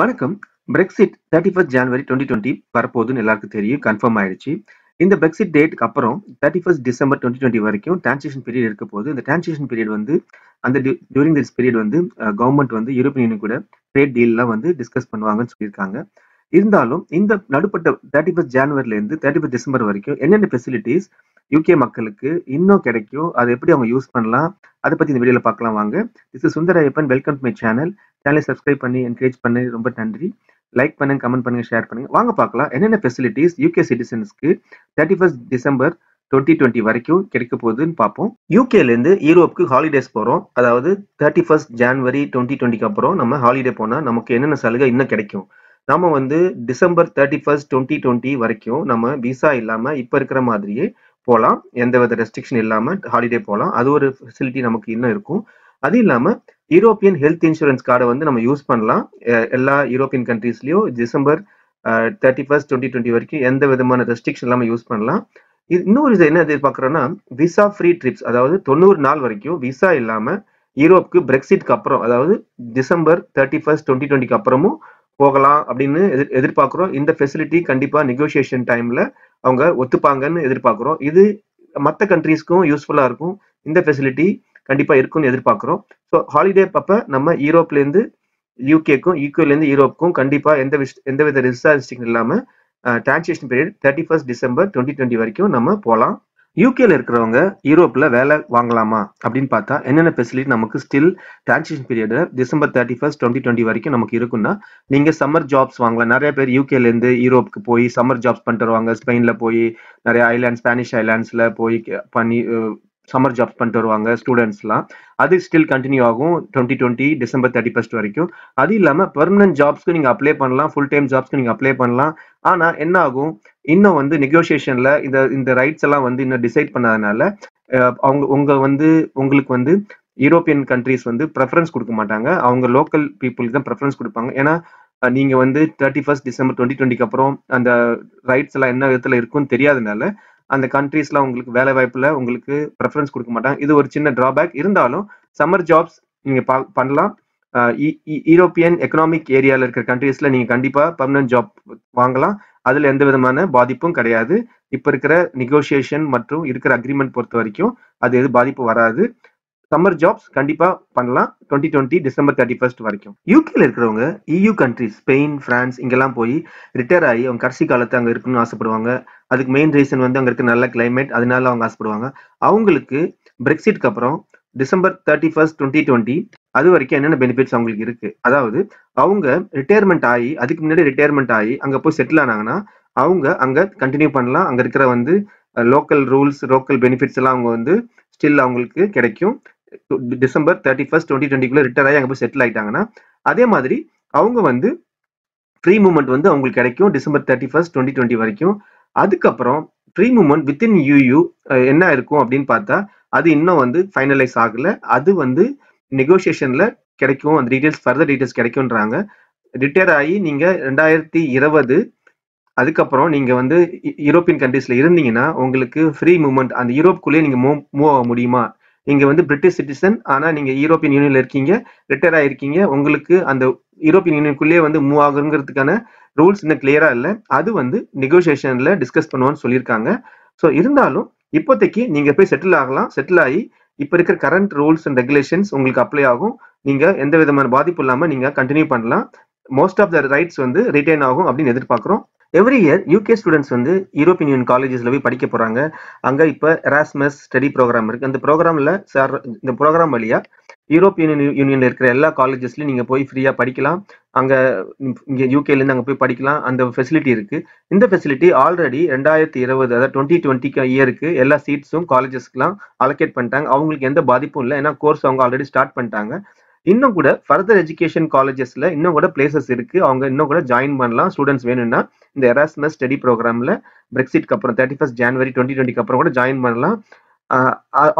வணக்கம். Brexit 31 January 2020 வரப்போகுதுன்னு எல்லாருக்கும் தெரியும். கன்ஃபார்ம் ஆயிடுச்சு. இந்த பிரெக்சிட் டேட்டுக்கு அப்புறம் 31 டிசம்பர் 2020 வரைக்கும் டிரான்சேஷன் பீரியட் இருக்க போது இந்த டிரான்சேஷன் பீரியட் வந்து அந்த டியூரிங் திஸ் பீரியட் வந்து கவர்மெண்ட் வந்து யூரோப்பியன் யூனியன் கூட ட்ரேட் டீல்லாம் வந்து டிஸ்கஸ் பண்ணுவாங்கன்னு சொல்லியிருக்காங்க. இருந்தாலும் இந்த நடுப்பட்ட 31 ஜான்வரிலேருந்து 31 டிசம்பர் வரைக்கும் என்னென்ன ஃபெசிலிட்டிஸ் யுகே மக்களுக்கு இன்னும் கிடைக்கும்? அதை எப்படி அவங்க யூஸ் பண்ணலாம்? அதை பத்தி இந்த வீடியோவில் பார்க்கலாம் வாங்க. This is Ayyappan. Welcome to my channel. சேனலை சப்ஸ்கிரைப் பண்ணி என்கரேஜ் பண்ணி ரொம்ப நன்றி. லைக் பண்ணுங்க, கமெண்ட் பண்ணுங்க, ஷேர் பண்ணுங்க. வாங்க பார்க்கலாம். என்னென்ன ஃபெசிலிட்டிஸ் யூகே சிட்டிசன்ஸ்க்கு 31 டிசம்பர் 2020 வரைக்கும் கிடைக்க போகுதுன்னு பார்ப்போம். யூகேலேருந்து யூரோப்க்கு ஹாலிடேஸ் போகிறோம் அதாவது 31 ஜான்வரி 2020க்கு அப்புறம் நம்ம ஹாலிடே போனால் நமக்கு என்னென்ன சலுகை இன்னும் கிடைக்கும்? நாம வந்து டிசம்பர் 31 2020 வரைக்கும் நம்ம விசா இல்லாமல் இப்போ இருக்கிற மாதிரியே போகலாம் எந்த வித ரெஸ்ட்ரிக்ஷன் இல்லாமல் ஹாலிடே போகலாம் அது ஒரு ஃபெசிலிட்டி நமக்கு இன்னும் இருக்கும். அது இல்லாம யூரோப்பியன் ஹெல்த் இன்சூரன்ஸ் கார்டை வந்து நம்ம யூஸ் பண்ணலாம். எல்லா European கண்ட்ரீஸ்லயும் December thirty first twenty twenty வரைக்கும் எந்த விதமான ரெஸ்ட்ரிக்ஷன் இல்லாமல் யூஸ் பண்ணலாம். இது இன்னொரு இது என்ன எதிர்பார்க்குறோன்னா விசா ஃப்ரீ ட்ரிப்ஸ் அதாவது 90 நாள் வரைக்கும் விசா இல்லாமல் யூரோப்புக்கு பிரெக்சிட்க்கு அப்புறம் அதாவது டிசம்பர் 31 2020க்கு அப்புறமும் போகலாம் அப்படின்னு எதிர் எதிர்பார்க்குறோம் இந்த ஃபெசிலிட்டி கண்டிப்பாக நெகோசியேஷன் டைமில் அவங்க ஒத்துப்பாங்கன்னு எதிர்பார்க்குறோம் இது மற்ற கண்ட்ரீஸ்க்கும் யூஸ்ஃபுல்லாக இருக்கும். இந்த ஃபெசிலிட்டி கண்டிப்பாக இருக்கும்னு எதிர்பார்க்குறோம் ஸோ ஹாலிடே அப்போ நம்ம யூரோப்லேருந்து யுகேக்கும், யுகேலேருந்து யூரோப்புக்கும் கண்டிப்பாக எந்த விஷ் எந்த வித ரெஸ்ட்ரிக்ஷன் இல்லாம அ டிரான்சிஷன் பீரியட் 31 டிசம்பர் 2020 வரைக்கும் நம்ம போகலாம் யூகேல இருக்கிறவங்க யூரோப்பில் வேலை வாங்கலாமா? அப்படின்னு பார்த்தா என்னென்ன ஃபெசிலிட்டி நமக்கு ஸ்டில் டிரான்சேஷன் பீரியட் டிசம்பர் 31 2020 வரைக்கும் நமக்கு இருக்குன்னா, நீங்கள் சம்மர் ஜாப்ஸ் வாங்கலாம். நிறைய பேர் யூகேலேருந்து யூரோப்புக்கு போய் சம்மர் ஜாப்ஸ் பண்ணிட்டு வருவாங்க. ஸ்பெயினில் போய் நிறைய ஐலாண்ட் ஸ்பானிஷ் ஐலாண்ட்ஸில் போய் பண்ணி சம்மர் ஜாப்ஸ் பண்ணிட்டு வருவாங்க ஸ்டூடெண்ட்ஸ்லாம் அது ஸ்டில் கண்டினியூ ஆகும் 2020 டிசம்பர் 31 வரைக்கும். அது இல்லாமல் பெர்மனன்ட் ஜாப்ஸ்க்கு நீங்கள் அப்ளை பண்ணலாம். ஃபுல் டைம் ஜாப்ஸ்க்கு நீங்கள் அப்ளை பண்ணலாம். ஆனால் என்ன ஆகும்? இன்னும் வந்து நெகோசியேஷனில் இந்த இந்த ரைட்ஸ் எல்லாம் வந்து இன்னும் டிசைட் பண்ணாதனால, அவங்க உங்கள் வந்து உங்களுக்கு வந்து யூரோப்பியன் கண்ட்ரீஸ் வந்து ப்ரெஃபரன்ஸ் கொடுக்க மாட்டாங்க. அவங்க லோக்கல் பீப்புளுக்கு தான் ப்ரெஃபரன்ஸ் கொடுப்பாங்க ஏன்னா, நீங்கள் வந்து தேர்ட்டி ஃபர்ஸ்ட் டிசம்பர் 2020க்கு அப்புறம் அந்த ரைட்ஸ் எல்லாம் என்ன விதத்தில் இருக்கும்னு தெரியாதனால, அந்த கண்ட்ரீஸ்ல உங்களுக்கு வேலை வாய்ப்புல உங்களுக்கு ப்ரெஃபரன்ஸ் கொடுக்க மாட்டாங்க. இது ஒரு சின்ன டிராபேக். இருந்தாலும் சம்மர் ஜாப்ஸ் நீங்க பா பண்ணலாம். இ இ யூரோப்பியன் எக்கனாமிக் ஏரியாவில் இருக்கிற கண்ட்ரீஸ்ல நீங்க கண்டிப்பா பர்மனன்ட் ஜாப் வாங்கலாம். அதுல எந்த விதமான பாதிப்பும் கிடையாது. இப்ப இருக்கிற நெகோசியேஷன் மற்றும் இருக்கிற அக்ரிமெண்ட் பொறுத்த வரைக்கும் அது எதுவும் பாதிப்பு வராது. சம்மர் ஜாப்ஸ் கண்டிப்பா பண்ணலாம். 2020 டிசம்பர் 31 வரைக்கும். யூகேல இருக்கிறவங்க இயு கண்ட்ரீஸ் ஸ்பெயின், பிரான்ஸ் இங்கெல்லாம் போய் ரிட்டையர் ஆகி அவங்க கடைசி காலத்தை அங்க இருக்கணும்னு ஆசைப்படுவாங்க. அதுக்கு மெயின் ரீசன் வந்து அங்கே இருக்க நல்ல கிளைமேட். அதனால அவங்க ஆசைப்படுவாங்க. அவங்களுக்கு பிரெக்சிட்க்கு அப்புறம் December thirty first twenty twenty அது வரைக்கும் என்னென்ன பெனிஃபிட்ஸ் அவங்களுக்கு இருக்கு? அதாவது அவங்க ரிட்டையர்மெண்ட் ஆகி அதுக்கு முன்னாடி ரிட்டையர்மெண்ட் ஆகி அங்கே போய் செட்டில் ஆனாங்கன்னா, அவங்க அங்கே கண்டினியூ பண்ணலாம். அங்கே இருக்கிற வந்து லோக்கல் ரூல்ஸ், லோக்கல் பெனிஃபிட்ஸ் எல்லாம் அவங்க வந்து ஸ்டில் அவங்களுக்கு கிடைக்கும். December thirty first twenty twenty ரிட்டர் ஆகி அங்கே போய் செட்டில் ஆயிட்டாங்கன்னா, அதே மாதிரி அவங்க வந்து ஃப்ரீ மூமெண்ட் வந்து அவங்களுக்கு கிடைக்கும். டிசம்பர் 31 2020 வரைக்கும். அதுக்கப்புறம் ஃப்ரீ மூமெண்ட் வித்தின் யூயூ என்ன இருக்கும் அப்படின்னு பார்த்தா, அது இன்னும் வந்து ஃபைனலைஸ் ஆகல. அது வந்து நெகோசியேஷன்ல கிடைக்கும். அந்த டீட்டெயில்ஸ் ஃபர்தர் டீட்டெயில்ஸ் கிடைக்கும்ன்றாங்க. ஆகி நீங்கள் நீங்க 2020 அதுக்கப்புறம் நீங்க வந்து யூரோப்பியன் கண்ட்ரீஸ்ல இருந்தீங்கன்னா, உங்களுக்கு ஃப்ரீ மூவ்மெண்ட் அந்த யூரோப்க்குள்ளேயே நீங்க மூவ் மூவ் ஆக முடியுமா? நீங்க வந்து பிரிட்டிஷ் சிட்டிசன். ஆனா நீங்க யூரோப்பியன் யூனியன்ல இருக்கீங்க. ரிட்டையர் ஆயிருக்கீங்க. உங்களுக்கு அந்த யூரோப்பியன் யூனியனுக்குள்ளேயே வந்து மூவ் ஆகுங்கிறதுக்கான ரூல்ஸ் இன்னும் கிளியரா இல்ல. அது வந்து நெகோசியேஷன்ல டிஸ்கஸ் பண்ணுவோம்னு சொல்லியிருக்காங்க. ஸோ இருந்தாலும் இப்போதைக்கு நீங்க போய் செட்டில் ஆகலாம். செட்டில் ஆகி இப்ப இருக்கிற கரண்ட் ரூல்ஸ் அண்ட் ரெகுலேஷன்ஸ் உங்களுக்கு அப்ளை ஆகும். நீங்க எந்த விதமான பாதிப்பும் இல்லாம நீங்க கண்டினியூ பண்ணலாம். மோஸ்ட் ஆஃப் த ரைட்ஸ் வந்து ரிட்டைன் ஆகும் அப்படின்னு எதிர்பார்க்குறோம் எவ்ரி இயர் யூகே ஸ்டூடெண்ட்ஸ் வந்து யூரோப்பியன் யூனியன் காலேஜஸ்ல போய் படிக்க போறாங்க. அங்க இப்ப எராஸ்மஸ் ஸ்டடி ப்ரோக்ராம் இருக்கு. அந்த ப்ரோக்ராம்ல சார் இந்த ப்ரோக்ராம் வழியா யூரோப்பியன் யூனியன்ல இருக்கிற எல்லா காலேஜஸ்லயும் நீங்க போய் ஃப்ரீயா படிக்கலாம். அங்க இங்க யுகேலேருந்து அங்க போய் படிக்கலாம். அந்த ஃபெசிலிட்டி இருக்கு. இந்த ஃபெசிலிட்டி ஆல்ரெடி 2020 அதாவது 2020 இயருக்கு எல்லா சீட்ஸும் காலேஜஸ்க்குலாம் அலோகேட் பண்ணிட்டாங்க. அவங்களுக்கு எந்த பாதிப்பும் இல்லை ஏன்னா கோர்ஸ் அவங்க ஆல்ரெடி ஸ்டார்ட் பண்ணிட்டாங்க. இன்னும் கூட ஃபர்தர் எஜுகேஷன் காலேஜஸ்ல இன்னும் கூட பிளேசஸ் இருக்கு. அவங்க இன்னும் கூட ஜாயின் பண்ணலாம். ஸ்டூடெண்ட்ஸ் வேணும்னா இந்த எராஸ்மஸ் ஸ்டடி ப்ரோக்ராமில் பிரெக்சிட்க்கு அப்புறம் 31 ஜான்வரி 2020க்கு அப்புறம் கூட ஜாயின் பண்ணலாம்.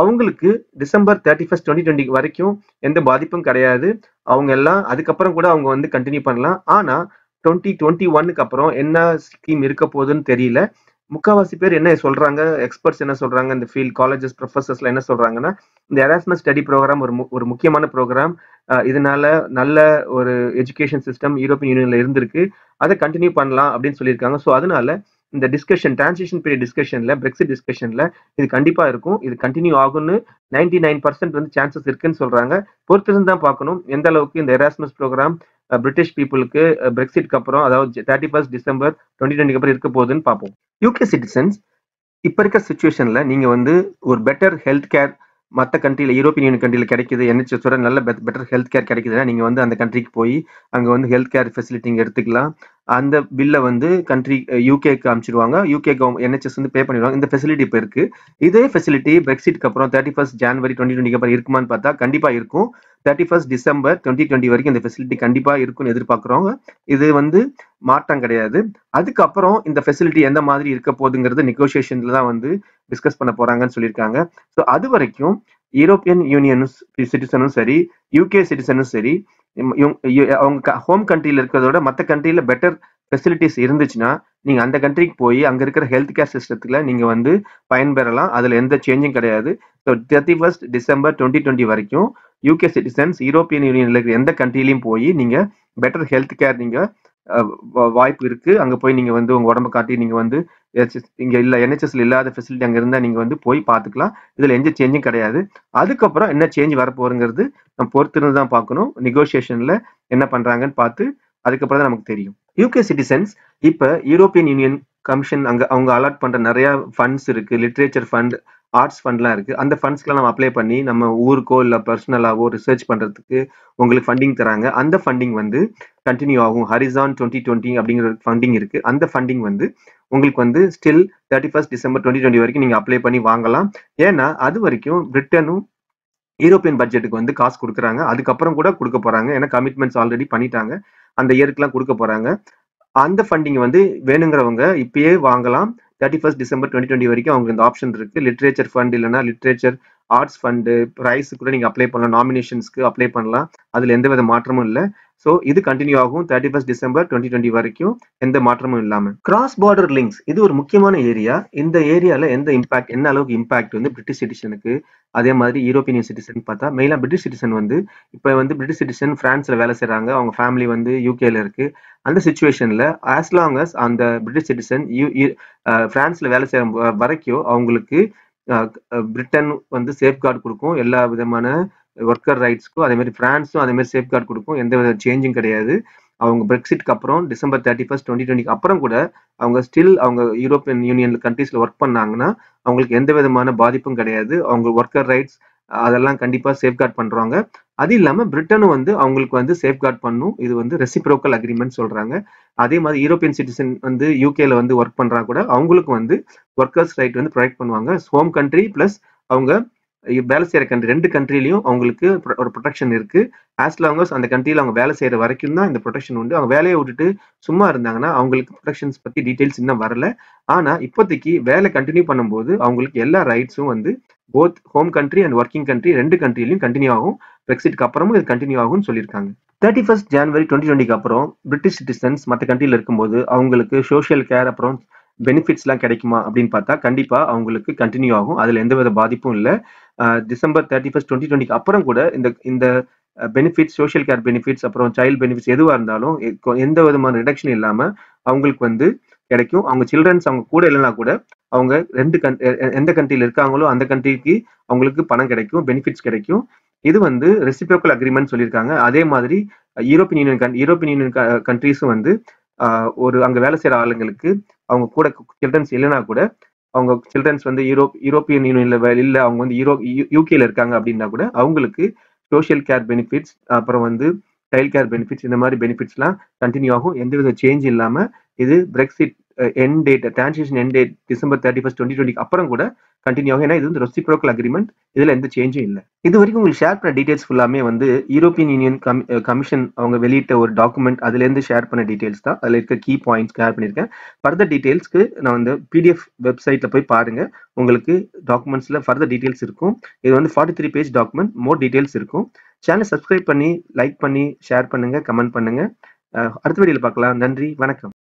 அவங்களுக்கு December thirty first twenty twenty வரைக்கும் எந்த பாதிப்பும் கிடையாது. அவங்க எல்லாம் அதுக்கப்புறம் கூட அவங்க வந்து கண்டினியூ பண்ணலாம். ஆனால் டுவெண்ட்டி டுவெண்ட்டி ஒன்னுக்கு அப்புறம் என்ன ஸ்கீம் இருக்க போகுதுன்னு தெரியல. முக்காவாசி பேர் என்ன சொல்றாங்க, எக்ஸ்பர்ட்ஸ் என்ன சொல்றாங்க, இந்த ஃபீல்ட் காலேஜஸ், ப்ரொஃபசர்ஸ்லாம் என்ன சொல்றாங்கன்னா, இந்த எராஸ்மஸ் ஸ்டடி ப்ரோக்ராம் ஒரு மு ஒரு முக்கியமான ப்ரோக்ராம் இதனால நல்ல ஒரு எஜுகேஷன் சிஸ்டம் யூரோப்பியன் யூனியன்ல இருந்திருக்கு. அதை கண்டினியூ பண்ணலாம் அப்படின்னு சொல்லியிருக்காங்க. ஸோ அதனால இந்த டிஸ்கஷன் டிரான்சிஷன் பீரியட் டிஸ்கஷன்ல பிரெக்சிட் டிஸ்கஷன்ல இது கண்டிப்பா இருக்கும். இது கண்டினியூ ஆகும்னு நைன்டி நைன் பர்சன்ட் வந்து சான்சஸ் இருக்குன்னு சொல்றாங்க. பொறுத்திருந்து தான் பார்க்கணும். எந்த அளவுக்கு இந்த எராஸ்மஸ் ப்ரோக்ராம் பிரிட்டிஷ் பீப்புளுக்கு பிரெக்சிட்க்கு அப்புறம் அதாவது தேர்ட்டி ஃபர்ஸ்ட் டிசம்பர் டுவெண்ட்டி டுவெண்ட்டிக்கு அப்புறம் இருக்க போகுதுன்னு பார்ப்போம். யூகே சிட்டிசன்ஸ் இப்போ இருக்க சுச்சுவேஷன்ல நீங்க வந்து ஒரு பெட்டர் ஹெல்த் கேர் மற்ற கண்ட்ரியில் யூரோப்பியன் யூனியன் கண்ட்ரியில் கிடைக்குது என்ஹெச்எஸோட நல்ல பெட்டர் ஹெல்த் கேர் கிடைக்குதுன்னா நீங்கள் வந்து அந்த கண்ட்ரிக்கு போய் அங்கே வந்து ஹெல்த் கேர் ஃபெசிலிட்டி எடுத்துக்கலாம். அந்த பில்லை வந்து கண்ட்ரி யூகேக்கு அனுப்பிச்சிடுவாங்க யூகே என்ஹெச்எஸ் வந்து பே பண்ணிடுவாங்க. இந்த ஃபெசிலிட்டி இப்போ இருக்கு. இதே ஃபெசிலிட்டி பிரெக்சிட்க்கு அப்புறம் தேர்ட்டி ஃபர்ஸ்ட் ஜான்வரி டுவெண்ட்டி டுவெண்ட்டிக்கு அப்புறம் இருக்குமான்னு பார்த்தா கண்டிப்பாக இருக்கும். Thirty first December twenty twenty வரைக்கும் இந்த ஃபெசிலிட்டி கண்டிப்பாக இருக்கும்னு எதிர்பார்க்குறோங்க இது வந்து மாற்றம் கிடையாது. அதுக்கப்புறம் இந்த ஃபெசிலிட்டி எந்த மாதிரி இருக்க போகுதுங்கிறது நெகோசியேஷன்ல தான் வந்து டிஸ்கஸ் பண்ண போறாங்கன்னு சொல்லியிருக்காங்க. ஸோ அது வரைக்கும் யூரோப்பியன் யூனியனும் சிட்டிசனும் சரி யூகே சிட்டிசனும் சரி அவங்க ஹோம் கண்ட்ரியில் இருக்கிறதோட மற்ற கண்ட்ரியில் பெட்டர் ஃபெசிலிட்டிஸ் இருந்துச்சுன்னா நீங்கள் அந்த கண்ட்ரிக்கு போய் அங்கே இருக்கிற ஹெல்த் கேர் சிஸ்டத்தில் நீங்கள் வந்து பயன்பெறலாம். அதில் எந்த சேஞ்சும் கிடையாது. So thirty first December twenty twenty வரைக்கும் யூகே சிட்டிசன்ஸ் யூரோப்பியன் யூனியனில் இருக்கிற எந்த கண்ட்ரிலையும் போய் நீங்கள் பெட்டர் ஹெல்த் கேர் நீங்கள் வாய்ப்பு இருக்கு. அங்க போய் நீங்க வந்து உங்க உடம்ப காட்டி நீங்க வந்து இங்க இல்ல என்ஹெச்எஸ்ல இல்லாத ஃபெசிலிட்டி அங்க இருந்தா நீங்க வந்து போய் பாத்துக்கலாம். இதுல எந்த சேஞ்சும் கிடையாது. அதுக்கப்புறம் என்ன சேஞ்ச் வரப்போறங்கிறது நம்ம பொறுத்திருந்து தான் பார்க்கணும். நெகோசியேஷன்ல என்ன பண்றாங்கன்னு பார்த்து அதுக்கப்புறம் தான் நமக்கு தெரியும். யூகே சிட்டிசன்ஸ் இப்ப யூரோப்பியன் யூனியன் கமிஷன் அங்க அவங்க அலாட் பண்ற நிறைய ஃபண்ட்ஸ் இருக்கு. லிட்ரேச்சர் ஃபண்ட் ஆர்ட்ஸ் ஃபண்ட்லாம் இருக்கு. அந்த ஃபண்ட்ஸ்க்குலாம் நம்ம அப்ளை பண்ணி நம்ம ஊருக்கோ இல்லை பர்சனலாவோ ரிசர்ச் பண்றதுக்கு உங்களுக்கு ஃபண்டிங் தராங்க. அந்த ஃபண்டிங் வந்து கண்டினியூ ஆகும். ஹரிசான் டுவெண்ட்டி டுவெண்ட்டி அப்படிங்கிற ஃபண்டிங் இருக்கு. அந்த ஃபண்டிங் வந்து உங்களுக்கு வந்து still thirty first December twenty twenty வரைக்கும் நீங்க அப்ளை பண்ணி வாங்கலாம். ஏன்னா அது வரைக்கும் பிரிட்டனும் யூரோப்பியன் பட்ஜெட்டுக்கு வந்து காசு கொடுக்குறாங்க. அதுக்கப்புறம் கூட கொடுக்க போறாங்க. ஏன்னா கமிட்மெண்ட்ஸ் ஆல்ரெடி பண்ணிட்டாங்க. அந்த இயருக்குலாம் கொடுக்க போறாங்க. அந்த ஃபண்டிங் வந்து வேணுங்கிறவங்க இப்பயே வாங்கலாம். Thirty first December twenty twenty வரைக்கும் அவங்க இந்த ஆப்ஷன் இருக்கு. லிட்ரேச்சர் ஃபண்ட் இல்லைனா லிட்ரேச்சர் ஆர்ட்ஸ் ஃபண்டு ப்ரைஸு கூட நீங்கள் அப்ளை பண்ணலாம் நாமினேஷன்ஸ்க்கு அப்ளை பண்ணலாம். அதில் எந்த வித மாற்றமும் இல்லை. ஸோ இது கண்டினியூ ஆகும் thirty first December twenty twenty வரைக்கும் எந்த மாற்றமும் இல்லாமல் கிராஸ் பார்டர் லிங்க்ஸ் இது ஒரு முக்கியமான ஏரியா இந்த ஏரியாவில் எந்த இம்பாக்ட் என்ன அளவுக்கு இம்பாக்ட் வந்து பிரிட்டிஷ் சிட்டிசனுக்கு அதே மாதிரி யூரோப்பியன் சிட்டிசன் பார்த்தா மெயினாக பிரிட்டிஷ் சிட்டிசன் வந்து இப்போ வந்து பிரிட்டிஷ் சிட்டிசன் ஃப்ரான்ஸில் வேலை செய்கிறாங்க அவங்க ஃபேமிலி வந்து யூகேல இருக்குது அந்த சுச்சுவேஷனில் ஆஸ் லாங் அஸ் அந்த பிரிட்டிஷ் சிட்டிசன் யூ ஃப்ரான்ஸில் வேலை செய்கிற வரைக்கும் அவங்களுக்கு பிரிட்டன் வந்து சேஃப்கார்டு கொடுக்கும். எல்லா விதமான ஒர்க்கர் ரைட்ஸ்க்கும் அதே மாதிரி பிரான்ஸும் அதே மாதிரி சேஃப்கார்டு கொடுக்கும். எந்த வித சேஞ்சும் கிடையாது. அவங்க பிரெக்சிட்க்கு அப்புறம் டிசம்பர் தேர்ட்டி ஃபர்ஸ்ட் டுவெண்ட்டி டுவெண்ட்டிக்கு அப்புறம் கூட அவங்க ஸ்டில் அவங்க யூரோப்பியன் யூனியன் கண்ட்ரீஸில் ஒர்க் பண்ணாங்கன்னா அவங்களுக்கு எந்த விதமான பாதிப்பும் கிடையாது. அவங்க ஒர்க்கர் ரைட்ஸ் அதெல்லாம் கண்டிப்பாக சேஃப்கார்ட் பண்ணுறாங்க அது இல்லாம பிரிட்டனும் வந்து அவங்களுக்கு வந்து சேஃப்கார்ட் பண்ணும். இது வந்து ரெசிப்ரோக்கல் அக்ரிமெண்ட் சொல்றாங்க. அதே மாதிரி யூரோப்பியன் சிட்டிசன் வந்து யூகேல வந்து ஒர்க் பண்றா கூட அவங்களுக்கு வந்து ஒர்க்கர்ஸ் ரைட் வந்து ப்ரொவைட் பண்ணுவாங்க. ஹோம் கண்ட்ரி பிளஸ் அவங்க வேலை செய்யற கண்ட்ரி ரெண்டு கண்ட்ரிலையும் அவங்களுக்கு ஒரு ப்ரொடெக்ஷன் இருக்கு. ஆஸ் லாங்கஸ் அந்த கண்ட்ரியில் அவங்க வேலை செய்யற வரைக்கும் தான் இந்த ப்ரொடெக்ஷன் உண்டு. அவங்க வேலையை விட்டுட்டு சும்மா இருந்தாங்கன்னா அவங்களுக்கு ப்ரொடெக்ஷன்ஸ் பத்தி டீட்டெயில்ஸ் இன்னும் வரல. ஆனா இப்போதைக்கு வேலை கண்டினியூ பண்ணும்போது அவங்களுக்கு எல்லா ரைட்ஸும் வந்து both home country and working country ரெண்டு கண்ட்ரிலையும் கண்டினியூ ஆகும். பிரெக்சிட்க்கு அப்புறமும் இது கண்டினியூ ஆகும்னு சொல்லியிருக்காங்க. தேர்ட்டி ஃபர்ஸ்ட் ஜான்வரி டுவெண்ட்டி டுவெண்ட்டிக்கு அப்புறம் பிரிட்டிஷ் சிட்டிசன்ஸ் மற்ற கண்ட்ரியில் இருக்கும்போது அவங்களுக்கு சோஷியல் கேர் அப்புறம் பெனிஃபிட்ஸ்லாம் கிடைக்குமா அப்படின்னு பார்த்தா கண்டிப்பா அவங்களுக்கு கண்டினியூ ஆகும். அதுல எந்த வித பாதிப்பும் இல்லை. டிசம்பர் தேர்ட்டி ஃபர்ஸ்ட் டுவெண்ட்டி டுவெண்ட்டிக்கு அப்புறம் கூட இந்த இந்த பெனிஃபிட்ஸ் சோஷியல் கேர் பெனிஃபிட்ஸ் அப்புறம் சைல்டு பெனிஃபிட்ஸ் எதுவாக இருந்தாலும் எந்த விதமான ரிடக்ஷன் இல்லாம அவங்களுக்கு வந்து கிடைக்கும். அவங்க சில்ட்ரன்ஸ் அவங்க கூட இல்லைனா கூட அவங்க ரெண்டு கண் எந்த கண்ட்ரியில் இருக்காங்களோ அந்த கண்ட்ரிக்கு அவங்களுக்கு பணம் கிடைக்கும் பெனிஃபிட்ஸ் கிடைக்கும். இது வந்து ரெசிப்ரோக்கல் அக்ரிமெண்ட் சொல்லியிருக்காங்க. அதே மாதிரி யூரோப்பியன் யூனியன் யூரோப்பியன் யூனியன் கண்ட்ரீஸும் வந்து ஒரு அங்கே வேலை செய்கிற ஆளுங்களுக்கு அவங்க கூட சில்ட்ரன்ஸ் இல்லைனா கூட அவங்க சில்ட்ரன்ஸ் வந்து யூரோப் யூரோப்பியன் யூனியன்ல இல்லை அவங்க வந்து யூரோ யூகேல இருக்காங்க அப்படின்னா கூட அவங்களுக்கு சோஷியல் கேர் பெனிஃபிட்ஸ் அப்புறம் வந்து சைல்ட் கேர் பெனிஃபிட்ஸ் இந்த மாதிரி பெனிஃபிட்ஸ்லாம் கண்டினியூ ஆகும். எந்தவித சேஞ்ச் இல்லாமல் இது Brexit end date transition end date December thirty first twenty twenty அப்புறம் கூட கண்டினியூ ஆகும். ஏன்னா இது வந்து ரெசிப்ரோக்கல் அக்ரிமெண்ட் இதில் எந்த சேஞ்சும் இல்லை. இது வரைக்கும் உங்களுக்கு ஷேர் பண்ண டீடைல்ஸ் ஃபுல்லாமே வந்து யூரோப்பியன் யூனியன் கமிஷன் அவங்க வெளியிட்ட ஒரு டாக்குமெண்ட் அதுலேருந்து ஷேர் பண்ண டீடைல்ஸ் தான். அதில் இருக்க கீ பாயிண்ட்ஸ் ஷேர் பண்ணியிருக்கேன். ஃபர்தர் டீடைல்ஸ்க்கு நான் வந்து பிடிஎஃப் வெப்சைட்டில் போய் பாருங்கள் உங்களுக்கு டாக்குமெண்ட்ஸில் ஃபர்தர் டீடைல்ஸ் இருக்கும். இது வந்து forty three page document more details இருக்கும். சேனல் சப்ஸ்கிரைப் பண்ணி லைக் பண்ணி ஷேர் பண்ணுங்கள் கமெண்ட் பண்ணுங்க. அடுத்த வீடியோவில் பார்க்கலாம். நன்றி. வணக்கம்.